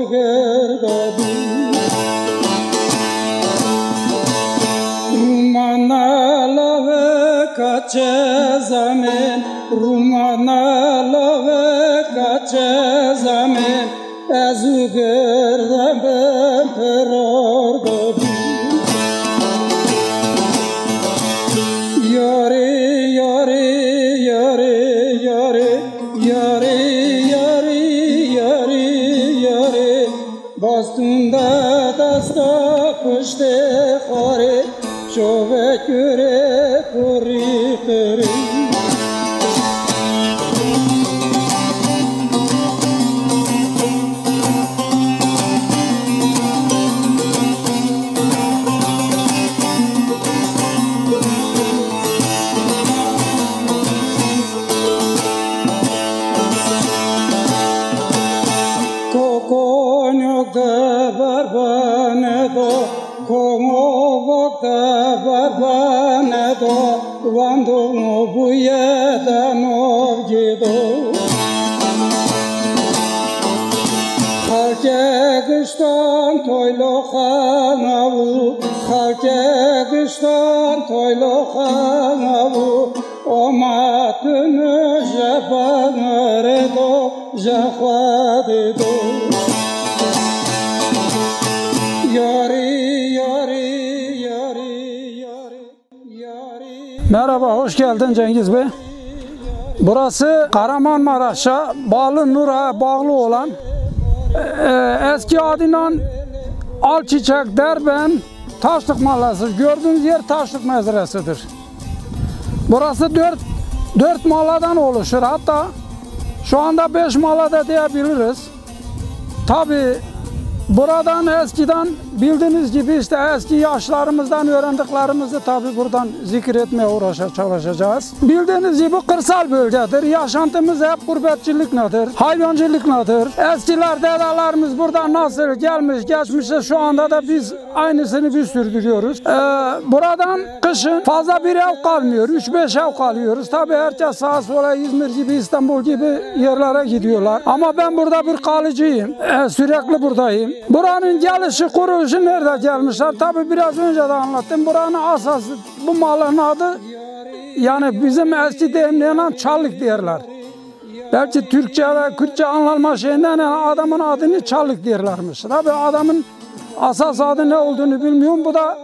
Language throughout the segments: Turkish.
gülgen gülgerda be Rumana lave kaçe zamen Rumana lave kaçe zamen Ezu Halke kıştan toylo hanavu Oma tünü jebanere do Yari yari yari yari yari Merhaba, hoş geldin Cengiz Bey. Burası Kahramanmaraş'a bağlı Nur'a bağlı olan e, eski adıyla Alçiçek, Derben, Taşlık Mahallesi. Gördüğünüz yer Taşlık Mezresidir. Burası dört, dört mahalladan oluşur. Hatta şu anda beş mahallede diyebiliriz. Tabi buradan eskiden bildiğiniz gibi işte eski yaşlarımızdan öğrendiklerimizi tabi buradan zikretmeye uğraşa çalışacağız. Bildiğiniz gibi kırsal bölgedir. Yaşantımız hep gurbetçilik nedir? Hayvancılık nedir? Eskiler dedelerimiz buradan nasıl gelmiş geçmişse şu anda da biz aynısını biz sürdürüyoruz. Ee, buradan kışın fazla bir ev kalmıyor. 3-5 ev kalıyoruz. Tabi herkes sağa sola İzmir gibi İstanbul gibi yerlere gidiyorlar. Ama ben burada bir kalıcıyım. Ee, sürekli buradayım. Buranın gelişi kuruluşu nerede gelmişler? Tabi biraz önce de anlattım. Buranın asası bu malın adı yani bizim eski deyimle çalık derler. Belki Türkçe ve Kürtçe anlatma şeyinden adamın adını çalık derlermiş. Tabi adamın asas adı ne olduğunu bilmiyorum. Bu da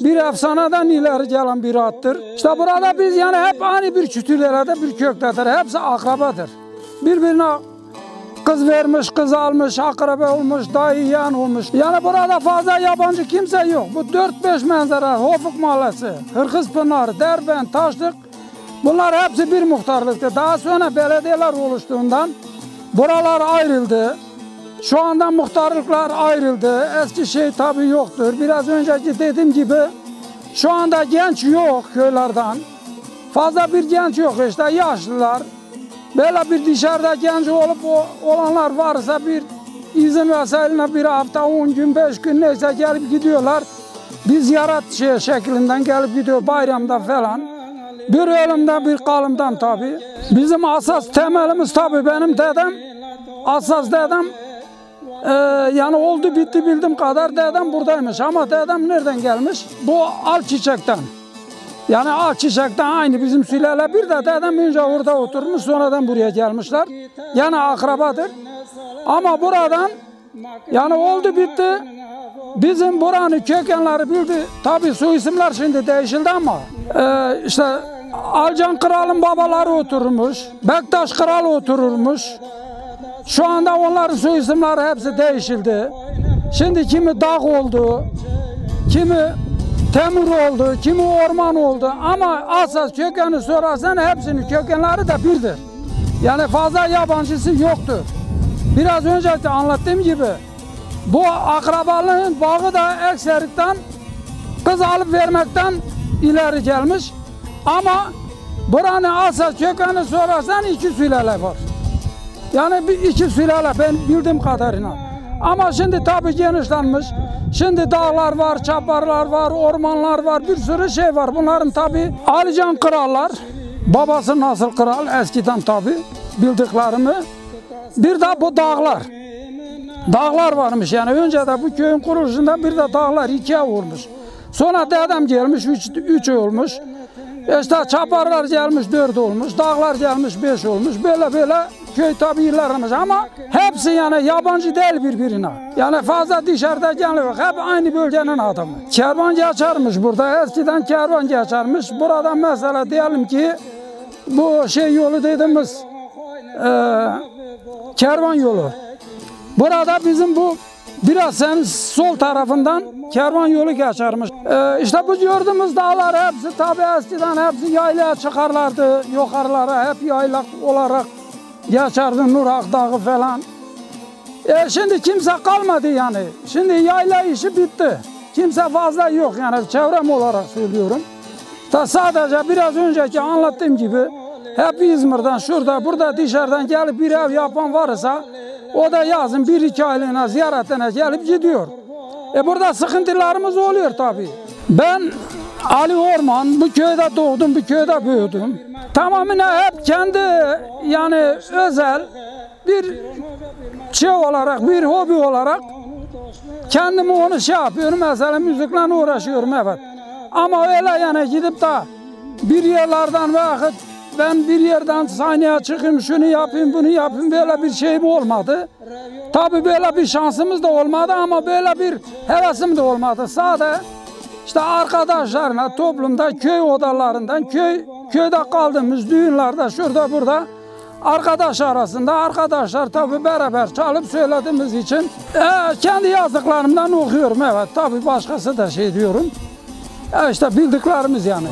bir efsaneden ileri gelen bir attır. İşte burada biz yani hep aynı bir kütülelerde bir köktedir. Hepsi akrabadır. Birbirine kız vermiş, kız almış, akraba olmuş, dayı yeğen olmuş. Yani burada fazla yabancı kimse yok. Bu 4-5 manzara, Hofuk Mahallesi, Hırkızpınar, Derben, Taşlık bunlar hepsi bir muhtarlıktı. Daha sonra belediyeler oluştuğundan buralar ayrıldı. Şu anda muhtarlıklar ayrıldı. Eski şey tabii yoktur. Biraz önceki dediğim gibi şu anda genç yok köylerden. Fazla bir genç yok işte yaşlılar. Böyle bir dışarıda genç olup olanlar varsa bir izin vesaire bir hafta, on gün, beş gün neyse gelip gidiyorlar. Bir ziyaret şey şeklinden gelip gidiyor bayramda falan. Bir ölümden bir kalımdan tabii. Bizim asas temelimiz tabii benim dedem, asas dedem ee, yani oldu bitti bildim kadar dedem buradaymış ama dedem nereden gelmiş? Bu al çiçekten. Yani al çiçekten aynı bizim sülale bir de dedem önce orada oturmuş sonradan buraya gelmişler. Yani akrabadır. Ama buradan yani oldu bitti. Bizim buranın kökenleri bildi. Tabi su isimler şimdi değişildi ama e, işte Alcan Kral'ın babaları oturmuş. Bektaş Kral otururmuş. Şu anda onların soy isimleri hepsi değişildi. Şimdi kimi dağ oldu, kimi temur oldu, kimi orman oldu. Ama asas kökeni sorarsan hepsinin kökenleri de birdir. Yani fazla yabancısı yoktur. Biraz önce de anlattığım gibi bu akrabalığın bağı da ekserikten kız alıp vermekten ileri gelmiş. Ama buranın asas kökeni sorarsan iki sülale var. Yani bir iki sülale ben bildiğim kadarıyla. Ama şimdi tabii genişlenmiş. Şimdi dağlar var, çaparlar var, ormanlar var, bir sürü şey var. Bunların tabii Alican krallar, babası nasıl kral eskiden tabii bildiklerimi. Bir de bu dağlar. Dağlar varmış yani önce de bu köyün kuruluşunda bir de dağlar ikiye olmuş. Sonra dedem gelmiş üç, üç olmuş. İşte çaparlar gelmiş dört olmuş, dağlar gelmiş beş olmuş. Böyle böyle köy tabi ilerlemiş ama hepsi yani yabancı değil birbirine. Yani fazla dışarıda geliyor. Hep aynı bölgenin adamı. Kervan geçermiş burada. Eskiden kervan geçermiş. Burada mesela diyelim ki bu şey yolu dediğimiz e, kervan yolu. Burada bizim bu biraz sen sol tarafından kervan yolu geçermiş. Ee, işte bu gördüğümüz dağlar hepsi tabi eskiden hepsi yaylaya çıkarlardı yukarılara hep yaylak olarak geçerdi Nurak Dağı falan. E, şimdi kimse kalmadı yani. Şimdi yayla işi bitti. Kimse fazla yok yani çevrem olarak söylüyorum. Da sadece biraz önceki anlattığım gibi hep İzmir'den şurada burada dışarıdan gelip bir ev yapan varsa o da yazın bir iki aylığına ziyaretine gelip gidiyor. E burada sıkıntılarımız oluyor tabii. Ben Ali Orman bu köyde doğdum, bu köyde büyüdüm. Tamamıyla hep kendi yani özel bir şey olarak, bir hobi olarak kendimi onu şey yapıyorum. Mesela müzikle uğraşıyorum evet. Ama öyle yani gidip de bir yerlerden vakit ben bir yerden sahneye çıkayım, şunu yapayım, bunu yapayım böyle bir şeyim olmadı. Tabii böyle bir şansımız da olmadı ama böyle bir hevesim de olmadı. Sade işte arkadaşlarına, toplumda, köy odalarından, köy köyde kaldığımız düğünlerde, şurada burada arkadaş arasında arkadaşlar tabii beraber çalıp söylediğimiz için e, kendi yazdıklarımdan okuyorum evet. Tabii başkası da şey diyorum. E, işte bildiklerimiz yani.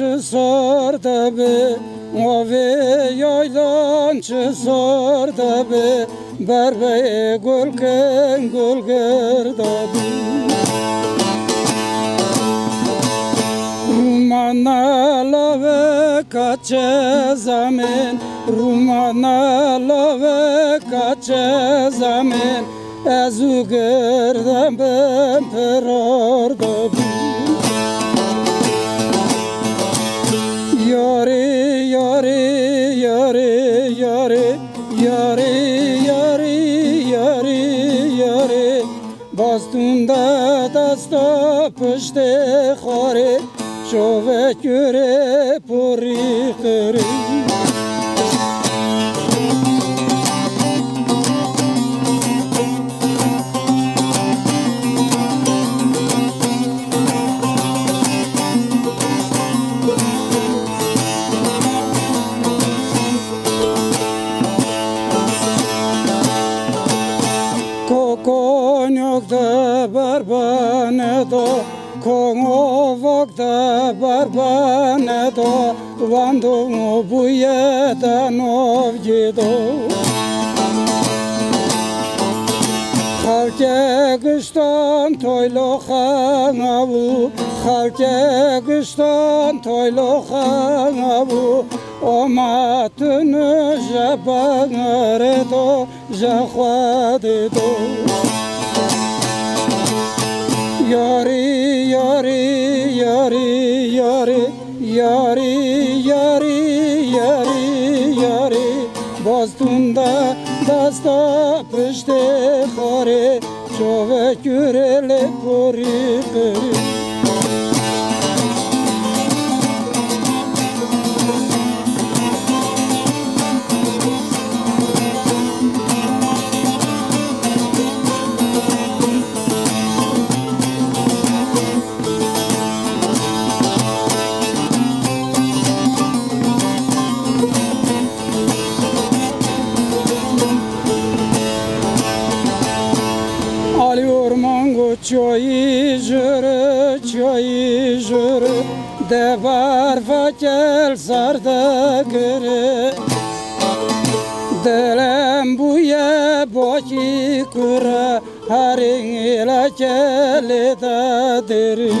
Yaylancı sardı be Mavi yaylancı sardı be Berbe gülken gülgerda be. Rumana ve kaçe zamin Rumana ve kaçe zamin Ezu gerdem ben perarda Yari yari yari yari yari Bastunda dasta pişte xare Şove göre puri kırı το βάντο μου που ήταν οβγητό. Χαρκέκ στον τόιλο χαναβού, χαρκέκ στον τόιλο χαναβού, ο μάτων ζα παγαρέτο, ζα χωάτητο. Yori, yori. Yari yari yari yari. Bastunda dasta pişte xare. Çove kürele pori kırı de barfa gel sarda gırı Delem bu ye boki kura harin ila gele da Yari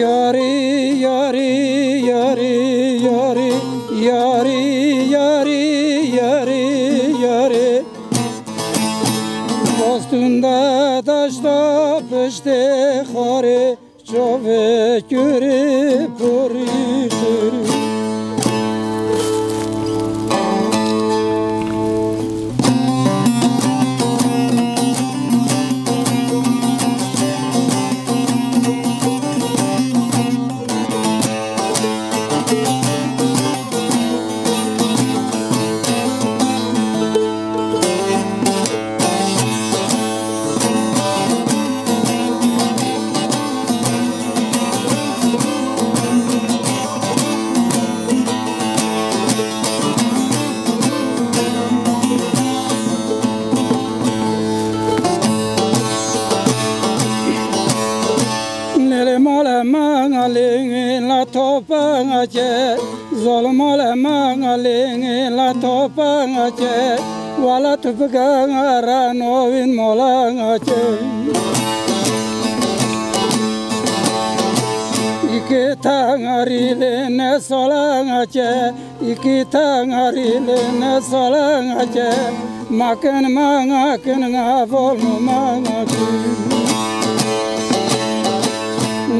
yari Çove göre Wala tupiga ngara novin mola ngache Iki tangarile Iki tangarile ne sola ngache Makin manga kin ngavol manga kin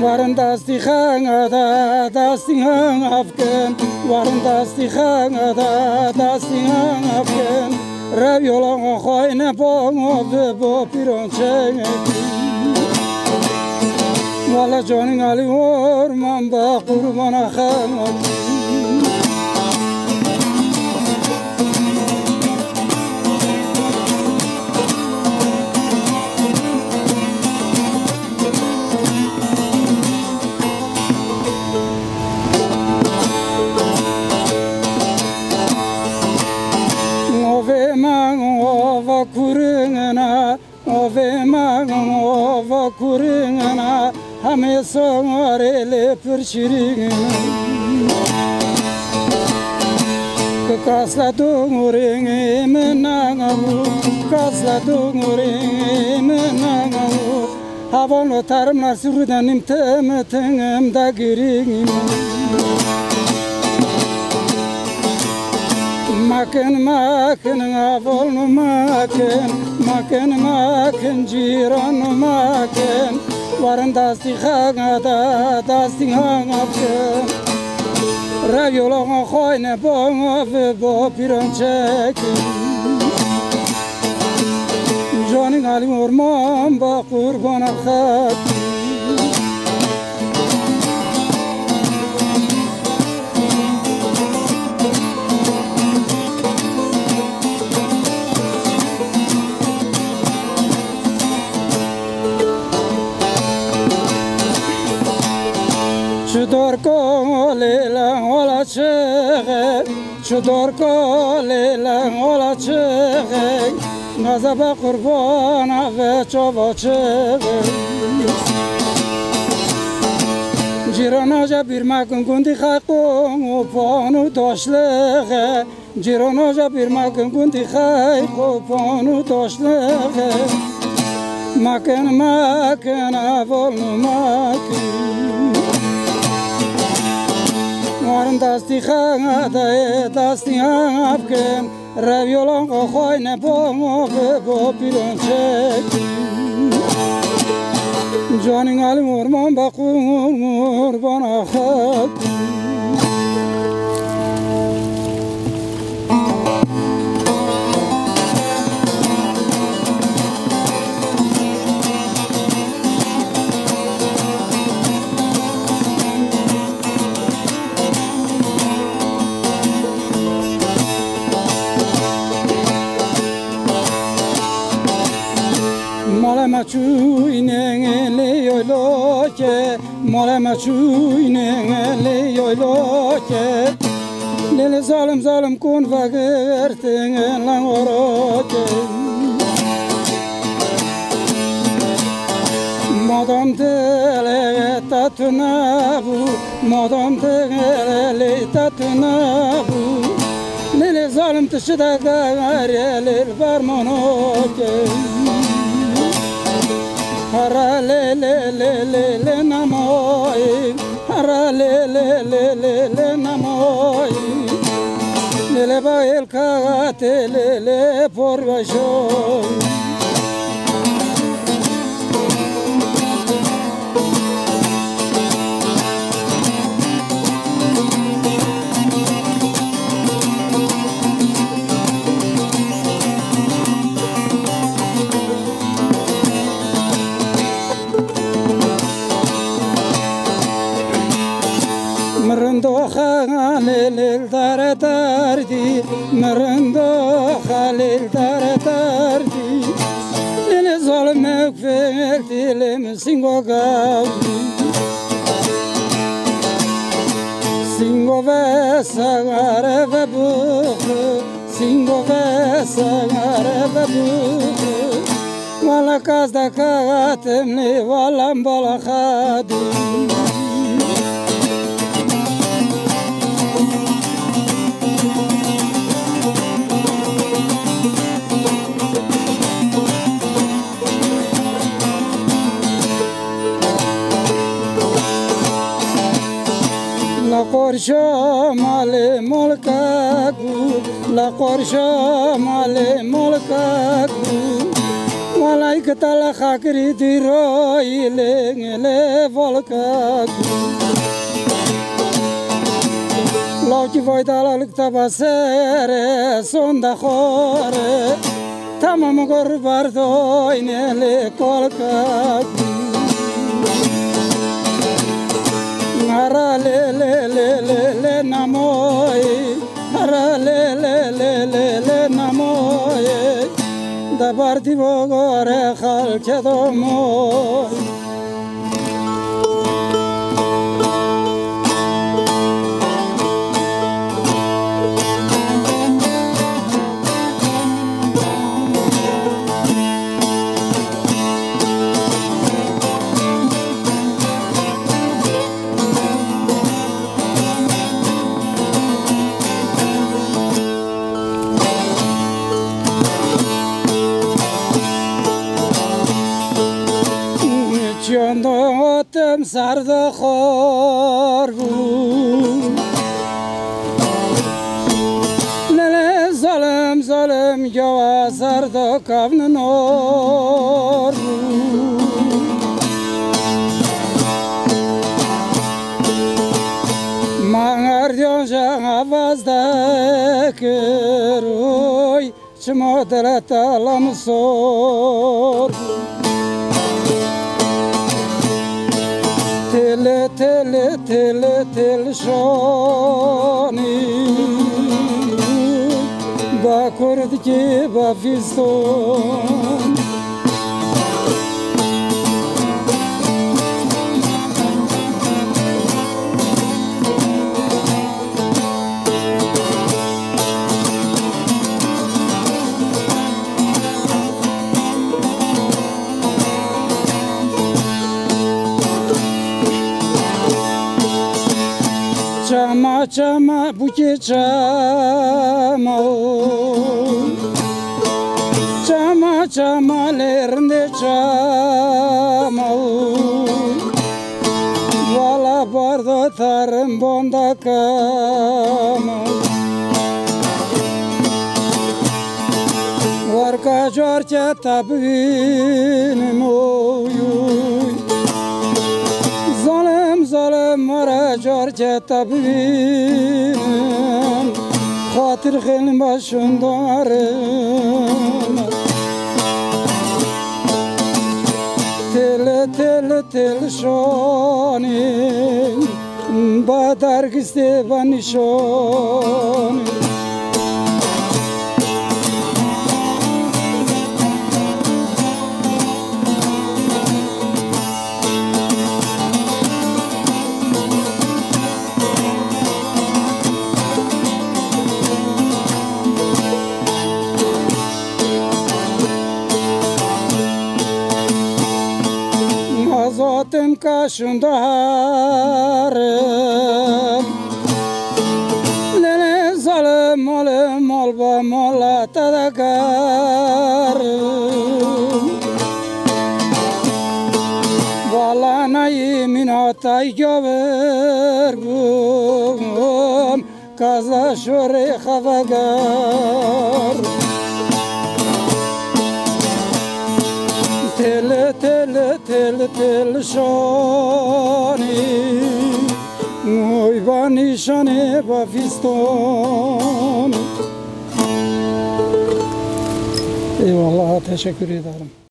Warm das die Gange da, das die Gange afken. Warm das die Gange da, das die Gange afken. رب یلان خواهی نپام آده با پیران والا جانین علی ور من با قربان خمد perchiringana Kasla dunguring menangamu Kasla dunguring menangamu Havonlu tarımlar sürüden imtem tengem da giringim Makin makin avol makin Makin makin jiran makin Varın dastikana da dastikana Rav yolana koyne bana ve bo piran çekin Canın alim orman ba kurban al dorco lela ola chege şu dorco lela ola chege nazaba qurbona ve çoba chege Cironoja bir makun gundi hakkın uponu doşlığı Cironoja bir makun gundi hakkın uponu doşlığı Makın makın avolnu makın مارن دستی خنده دستی هم کم رویولان خوی نبا و به با پیران جانی علی ورمان با قربان خود machu inenge yo loke Mole machu inenge yo loke Lele zalim zalim kun vagertingen lang oroke Madam tele tatuna bu Madam tele tatuna bu Lili zalim tışıda gari Lil barmano Hara le le le le le namoy Hara le le le le le namoy Lele ba el kagate lele por vashoy engogado Singové sangareva burro Singové sangareva burro Malacas da cagate me valambala khadu kagatemni walam bala khadim La qorsha male molkaku La qorsha male molkaku Malaikata la khakri diro ile volkaku Lauki voydalık tabasere sonda khore. Tamam gorbardo inele kolkaku le le le namoy da parti bogore khalke do سرد خار بود. نل ظلم ظلم جوا سرد کون نار بود. مانگر عوض دکروی چما دلت علم سور بود. Tele tele tele shoni ba kurdki ba fiston Çama çama bu ki çama Çama çama lerinde çama Vala bardo tarım bonda kama Varka jorce tabvinim oyuy Zalim mara jorce tabvinim Hatır xelin başındarım Tele tele tele şonin Badar giste bani şonin başında harim zalim olim olba molla tadakarim Valana yemin atay gövergum Kazla şöre havagam tel şani Oy bani şane bafiston Eyvallah teşekkür ederim.